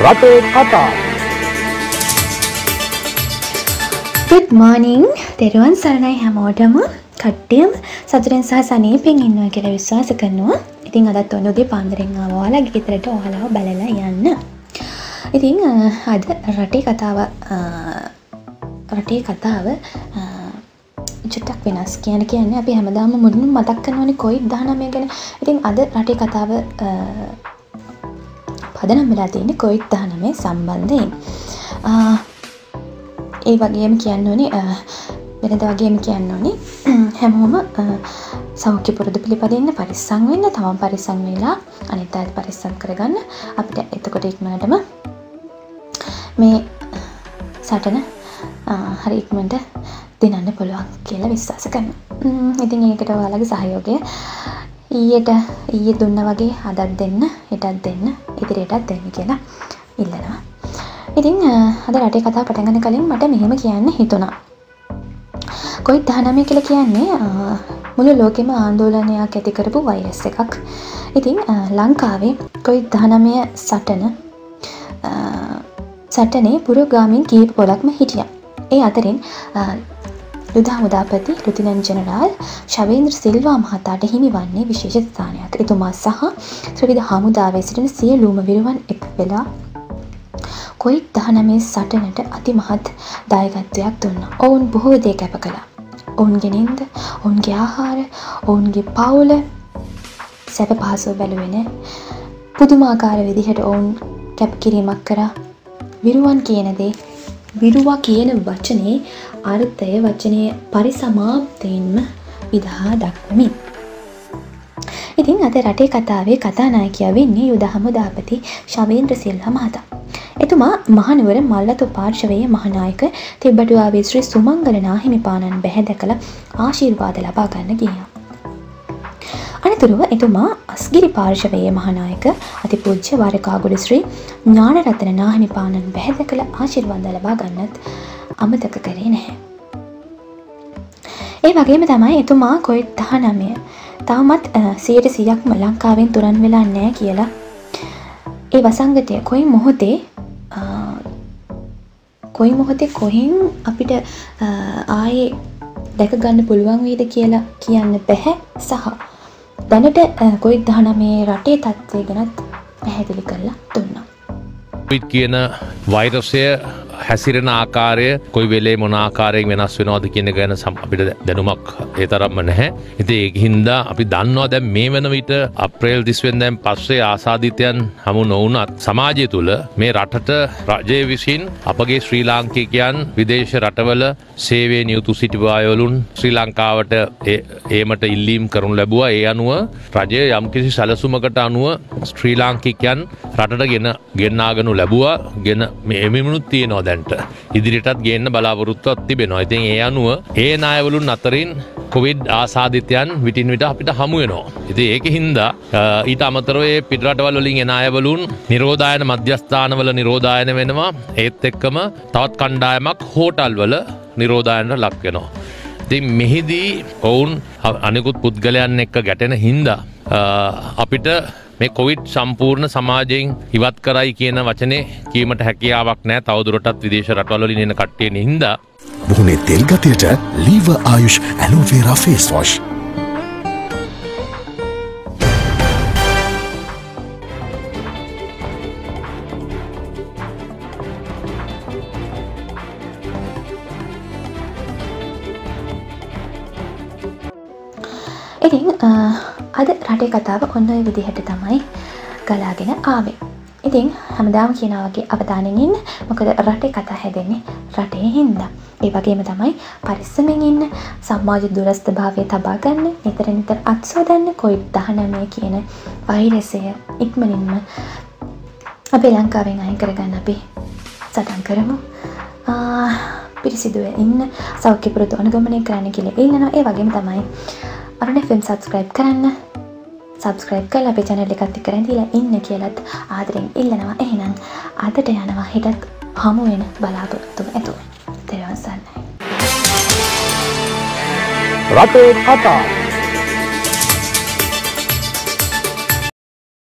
රටේ කතා. ගුඩ් මෝනිං තෙරුවන් සරණයි හැමෝටම. කට්ටියම සතුරෙන් සහ සනීපෙන් ඉන්නවා කියලා විශ්වාස කරනවා. ඉතින් අදත් ඔන්න උදේ පාන්දරෙන් ආවා ඔයාලා ගෙදරට ඔයාලව බලලා යන්න. ඉතින් අද රටේ කතාව රටේ කතාව චුට්ටක් වෙනස් කියන කියන්නේ අපි හැමදාම මුලින්ම මතක් කරනවනේ කොයිඩ් 19 ගැන. ඉතින් අද රටේ කතාව පදනම් වෙලා තියෙන්නේ කොයිඩ් 19 සම්බන්ධයෙන්. ඒ වගේම කියන්න ඕනේ වෙනද වගේම කියන්න ඕනේ හැමෝම සෞඛ්‍ය පුරුදු පිළිපදින්න පරිස්සම් වෙන්න තමන් පරිස්සම් වෙලා අනිත් අයත් පරිස්සම් කරගන්න අපිට එතකොට ඉක්මනටම මේ සටන හරි ඉක්මනට දිනන්න පුළුවන් කියලා විශ්වාස කරනවා. ඉතින් ඒකට ඔයාලගේ සහයෝගය ඊයට ඊයේ දුන්න වගේ අදත් දෙන්න හෙටත් දෙන්න ඉදිරියටත් දෙන්න කියලා ඉල්ලනවා. ඉතින් අද රටේ කතා පටන් ගන්න කලින් මට මෙහෙම කියන්න හිතුණා. කොයිඩ් 19 කියලා කියන්නේ මුළු ලෝකෙම ආందోලනයක් ඇති කරපු වෛරස් එකක්. ඉතින් ලංකාවේ කොයිඩ් 19 සටන සටනේ පුරෝගාමීන් කීප පොලක්ම හිටියා. ඒ අතරින් යුදා මුදාපති ලුතිනන් ජනරාල් ශවේන්ද්‍ර සිල්වා මහතාට හිමි වන්නේ විශේෂ ස්ථානයක්. එතුමා සහ ත්‍රවිධ හමුදාවේ සිටින සියලුම විරුවන් එක් වෙලා කොයිත් දහනමේ සටනට අතිමහත් දායකත්වයක් දුන්න. ඔවුන් බොහෝ දේ කැප කළා. ඔවුන්ගෙනින්ද ඔවුන්ගේ ආහාර ඔවුන්ගේ පවුල සැප පහසුව බැලුවෙන පුදුමාකාර විදිහට ඔවුන් කැපකිරීමක් කරා විරුවන් කියනදේ විරුවා කියන වචනේ අර්ථය වචනය පරිසමාප්තයෙන්ම විදහා දක්වමින්. ඉතින් අද රටේ කතාවේ කතානායකයා වෙන්නේ යුද හමුදාපති ශවේන්ද්‍ර සිල්හ මහතා. එතුමා මහනුවර මල්ලතු පාර්ශවයේ මහනායක තිබ්බටුවාවේ ශ්‍රී සුමංගල නාහිමිපාණන් බැහැ දැකළ ආශිර්වාද ලබා ගන්න ගියා. අනතුරුව එතුමා අස්ගිරි පාර්ශවයේ මහනායක අතිපූජ්‍ය වරකාගුඩ ශ්‍රී ඥානරතන නාහිමිපාණන් බැහැ දැකළ ආශිර්වාද ලබා ගන්නත් අමතක කරේ නැහැ. ඒ වගේම තමයි එතුමා කොයිත් දහ නමය තවමත් සියට සියක්ම ලංකාවෙන් තුරන් වෙලා නෑ කියලා ඒ වසංගතය කොයි මොහොතේ කොයි මොහොතේ කොහෙන් අපිට ආයේ දැකගන්න පුළුවන් වීද කියලා කියන්න බැහැ සහ දැනට කොයිත් දහනමේ රටේ තත්ත්වය ගැනත් පැහැදිලි කරලා දුන්නා. කියන වෛරසය හැසිරෙන ආකාරය කොයි වෙලේ මොනාකාරයෙන් වෙනස් වෙනවාද කියන ගැන සම් අපිට දැනුමක් ඒ තරම්ම නැහැ. ඉතින් ඒක හින්දා අපි දන්නවා දැන් මේ වන විට අප්‍රේල් 30 වෙනිදාන් පස්සේ ආසාදිතයන් හමු නොවුනත් සමාජය තුළ මේ රටට රජය විසින් අපගේ ශ්‍රී ලාංකිකයන් විදේශ රටවල සේවයේ නියුතු සිටිවායවලුන් ශ්‍රී ලංකාවට ඒමට ඉල්ලීම් කරනු ලැබුවා ඒ අනුව රජය යම්කිසි සැලසුමකට අනුව ශ්‍රී ලාංකිකයන් රටට ගෙන ගෙන්නාගනු ලැබුවා ගෙන මේ එමිමුණුත් තියෙනවා දැන්ට ඉදිරිටත් ගන්න බලාපොරොත්තුවත් තිබෙනවා ඉතින් ඒ අනුව ඒ නායවලුන් අතරින් කොවිඩ් ආසාධිතයන් විටින් විට අපිට හමුවෙනවා. ඉති ඒක හින්දා ඊට අමතරවේ පිටරටවල් වලින් එන අයවලුන් නිරෝධායන මධ්‍යස්ථානවල නිරෝධායන වෙනවා ඒත් එක්කම තවත් කණ්ඩායමක් හෝටල් වල නිරෝධායනට ලක්වෙනවා. ඉතින් මෙහිදී ඔවුන් අනිකුත් පුද්ගලයන් එක්ක ගැටෙන හින්දා අපිට මේ කොවිඩ් සම්පූර්ණ සමාජයෙන් ඉවත් කරයි කියන වචනේ කීමට හැකියාවක් නෑ. තවදුරටත් විදේශ රටවලින් එන කට්ටිය හින්දා මුහුණේ තෙල් ගතියට ලීව ආයුෂ් ඇලෝවේරා ෆේස් වොෂ්. ඉතින් අද රටේ කතාව ඔන්න ඔය විදිහට තමයි ගලාගෙන ආවේ. ඉතින් හැමදාම කියනාවගේ අවධානෙන් ඉන්න මොකද රටේ කතා හැදෙන්නේ රටේ හින්දා. ඒ වගේම තමයි පරිස්සමෙන් ඉන්න සමාජ දුරස්ථ භාවය තබා ගන්න නිතර නිතර අත්සෝදන්න කොයිඩ් දහනමය කියන වෛරසය ඉක්මනින්ම අපේ ලංකාවෙන් අය කරගන්න අපි සටන් කරමු පිරිසිදුව ඉන්න සෞඛ්‍ය පුරුතු අනුගමනය කරන්න කියල ඉල්ලනවා ඒ වගේම තමයි අරුණ ෆිල්ම් සබස්ක්‍රයිබ් කරන්න. සබස්ක්‍රයිබ් කල් අපේ චැනල් එකත් කරැදිලා ඉන්න කියලත් ආදරෙන් ඉල්ලනවා. එහෙනම් අදට යනවා හිටත් හමුවෙන බලාපොරොත්තු ඇතුව. තෙරවසන්නයි රටේ කතා.